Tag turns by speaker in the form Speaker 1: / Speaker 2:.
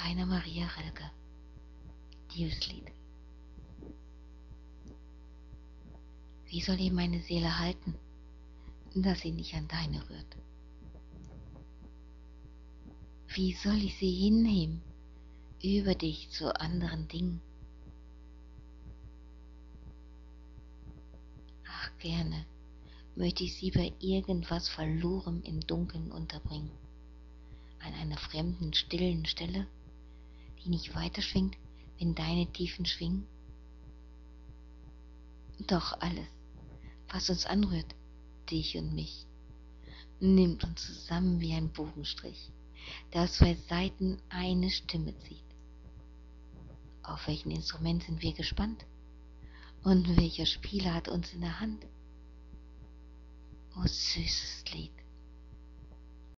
Speaker 1: Rainer Maria Rilke Liebeslied Wie soll ich meine Seele halten, dass sie nicht an deine rührt? Wie soll ich sie hinheben über dich zu anderen Dingen? Ach, gerne möchte ich sie bei irgendwas Verlorem im Dunkeln unterbringen, an einer fremden, stillen Stelle, die nicht weiter schwingt, wenn deine Tiefen schwingen? Doch alles, was uns anrührt, dich und mich, nimmt uns zusammen wie ein Bogenstrich, der aus zwei Seiten eine Stimme zieht. Auf welchen Instrument sind wir gespannt? Und welcher Spieler hat uns in der Hand? O süßes Lied,